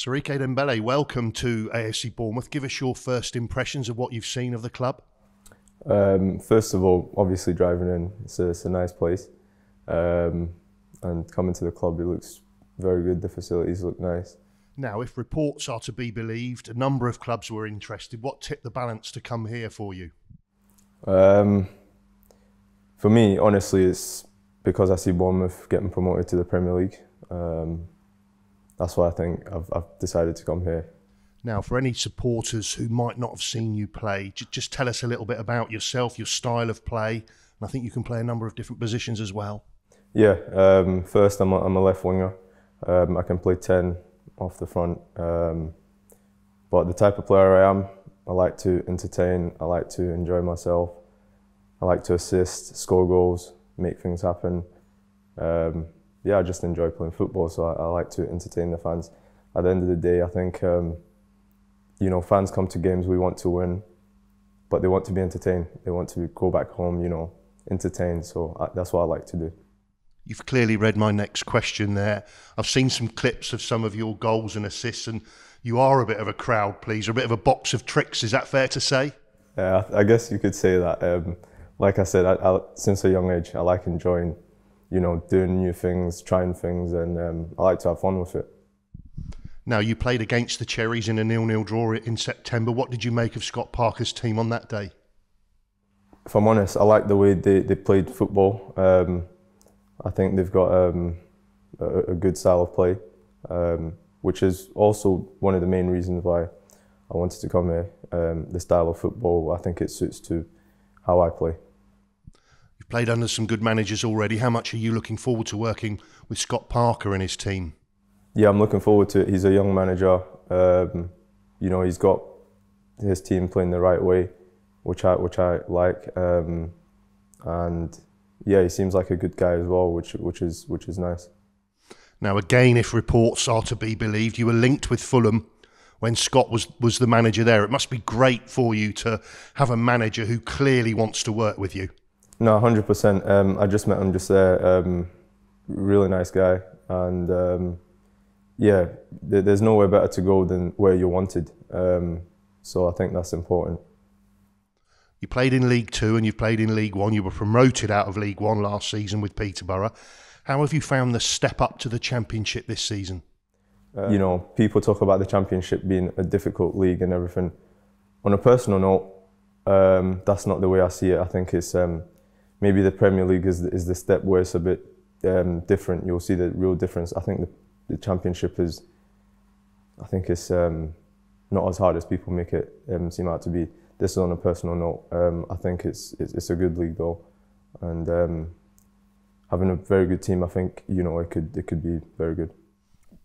Siriki Dembele, welcome to AFC Bournemouth. Give us your first impressions of what you've seen of the club. Um, first of all, obviously driving in, it's a, it's a nice place. Um, and coming to the club, it looks very good. The facilities look nice. Now, if reports are to be believed, a number of clubs were interested. What tipped the balance to come here for you? Um, for me, honestly, it's because I see Bournemouth getting promoted to the Premier League. Um, that's why I think I've, I've decided to come here. Now, for any supporters who might not have seen you play, just tell us a little bit about yourself, your style of play, and I think you can play a number of different positions as well. Yeah, um, first I'm a, I'm a left winger. Um, I can play 10 off the front. Um, but the type of player I am, I like to entertain, I like to enjoy myself, I like to assist, score goals, make things happen. Um, yeah, I just enjoy playing football, so I, I, like to entertain the fans. At the end of the day, I think um, you know fans come to games we want to win, but they want to be entertained. They want to go back home, you know, entertained. So I, that's what I like to do. You've clearly read my next question there. I've seen some clips of some of your goals and assists, and you are a bit of a crowd pleaser, a bit of a box of tricks. Is that fair to say? Yeah, I guess you could say that. Um, like I said, I, since a young age, I like enjoying you know, doing new things, trying things, and um, I like to have fun with it. Now, you played against the Cherries in a nil-nil draw in September. What did you make of Scott Parker's team on that day? If I'm honest, I like the way they, they played football. Um, I think they've got um, a, a, good style of play, um, which is also one of the main reasons why I wanted to come here. Um, the style of football, I think it suits to how I play played under some good managers already. How much are you looking forward to working with Scott Parker and his team? Yeah, I'm looking forward to it. He's a young manager. Um, you know, he's got his team playing the right way, which I which I like. Um, and yeah, he seems like a good guy as well, which which is which is nice. Now, again, if reports are to be believed, you were linked with Fulham when Scott was was the manager there. It must be great for you to have a manager who clearly wants to work with you. No, hundred um, percent. I just met him just there. Um, really nice guy, and um, yeah, th- there's nowhere better to go than where you're wanted. Um, so I think that's important. You played in League Two and you've played in League One. You were promoted out of League One last season with Peterborough. How have you found the step up to the Championship this season? Uh, you know, people talk about the Championship being a difficult league and everything. On a personal note, um, that's not the way I see it. I think it's um, maybe the Premier League is is the step where it's a bit um, different. You'll see the real difference. I think the, the Championship is, I think it's um, not as hard as people make it um, seem out to be. This is on a personal note. Um, I think it's, it's, it's a good league though, and um, having a very good team. I think you know it could it could be very good.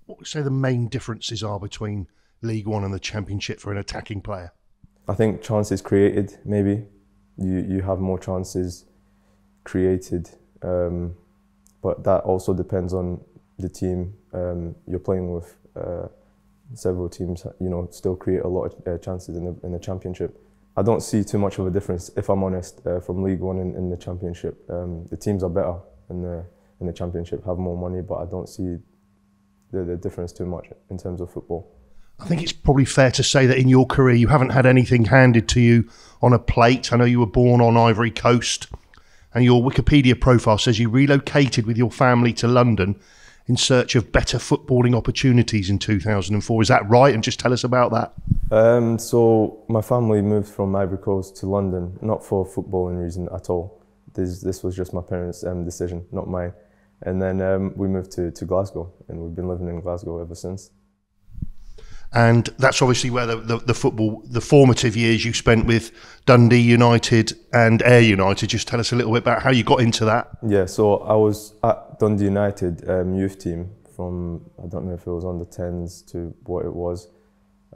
What would you say the main differences are between League One and the Championship for an attacking player? I think chances created. Maybe you you have more chances created. Um, but that also depends on the team um, you're playing with. Uh, several teams, you know, still create a lot of uh, chances in the in the championship. I don't see too much of a difference, if I'm honest, uh, from League One in, in the championship. Um, the teams are better in the in the championship, have more money, but I don't see the, the difference too much in terms of football. I think it's probably fair to say that in your career you haven't had anything handed to you on a plate. I know you were born on Ivory Coast and your Wikipedia profile says you relocated with your family to London in search of better footballing opportunities in 2004. Is that right? And just tell us about that. Um, so my family moved from Ivory Coast to London, not for footballing reason at all. This this was just my parents' um, decision, not mine. And then um, we moved to, to Glasgow, and we've been living in Glasgow ever since and that's obviously where the, the, the, football, the formative years you spent with Dundee United and Ayr United. Just tell us a little bit about how you got into that. Yeah, so I was at Dundee United um, youth team from I don't know if it was under tens to what it was.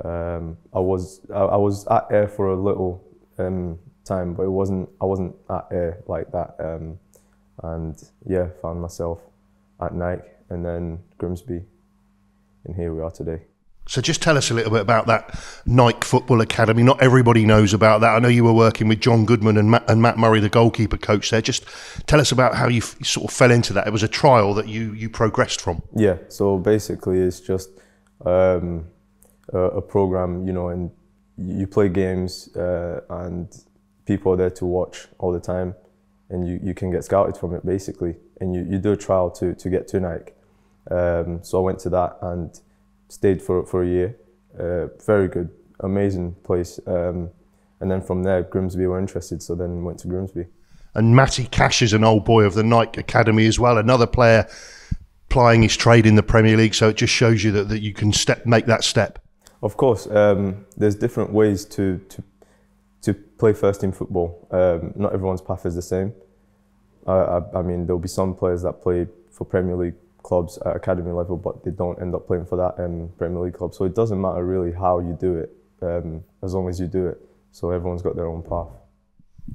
Um, I was I, I, was at Ayr for a little um, time, but it wasn't I wasn't at Ayr like that. Um, and yeah, found myself at Nike and then Grimsby, and here we are today. So just tell us a little bit about that Nike Football Academy. Not everybody knows about that. I know you were working with John Goodman and Matt, and Matt Murray, the goalkeeper coach there. Just tell us about how you sort of fell into that. It was a trial that you you progressed from. Yeah. So basically, it's just um, a, a program, you know, and you play games uh, and people are there to watch all the time and you, you can get scouted from it basically and you, you do a trial to, to get to Nike. Um, so I went to that and stayed for, for a year. Uh, very good, amazing place. Um, and then from there, Grimsby were interested, so then went to Grimsby. And Matty Cash is an old boy of the Nike Academy as well, another player plying his trade in the Premier League. So it just shows you that, that you can step make that step. Of course, um, there's different ways to, to to play first team football. Um, not everyone's path is the same. I, I, I, mean, there'll be some players that play for Premier League clubs at academy level, but they don't end up playing for that um, Premier League club. So it doesn't matter really how you do it, um, as long as you do it. So everyone's got their own path.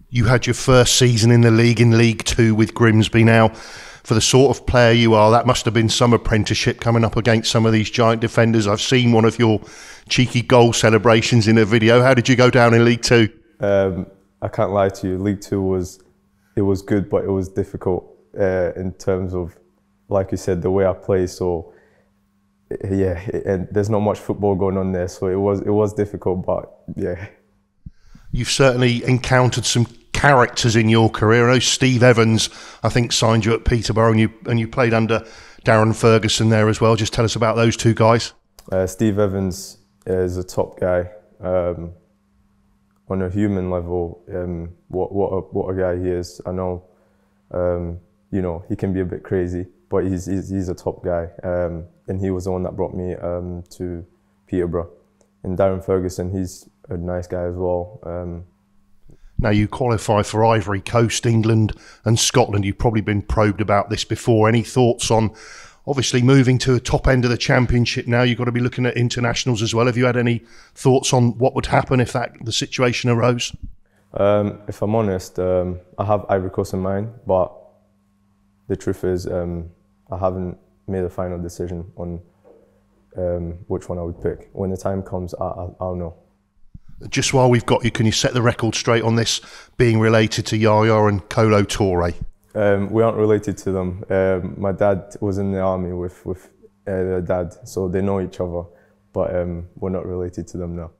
You had your first season in the league in League Two with Grimsby now for the sort of player you are, that must have been some apprenticeship coming up against some of these giant defenders. I've seen one of your cheeky goal celebrations in a video. How did you go down in League Two? Um, I can't lie to you. League Two was it was good, but it was difficult uh, in terms of, like you said, the way I play. So yeah, and there's not much football going on there, so it was it was difficult, but yeah. You've certainly encountered some characters in your career. I know Steve Evans, I think, signed you at Peterborough, and you and you played under Darren Ferguson there as well. Just tell us about those two guys. Uh, Steve Evans is a top guy. Um, on a human level, um, what what a, what a guy he is. I know, um, you know, he can be a bit crazy, but he's he's, he's a top guy, um, and he was the one that brought me um, to Peterborough. And Darren Ferguson, he's a nice guy as well. Um, now, you qualify for Ivory Coast, England, and Scotland. You've probably been probed about this before. Any thoughts on obviously moving to the top end of the championship now? You've got to be looking at internationals as well. Have you had any thoughts on what would happen if that the situation arose? Um, if I'm honest, um, I have Ivory Coast in mind, but the truth is, um, I haven't made a final decision on um, which one I would pick. When the time comes, I, I, I'll know just while we've got you, can you set the record straight on this being related to Yaya and Kolo Touré? Um, we aren't related to them. Um, my dad was in the army with with uh, their dad, so they know each other, but um, we're not related to them now.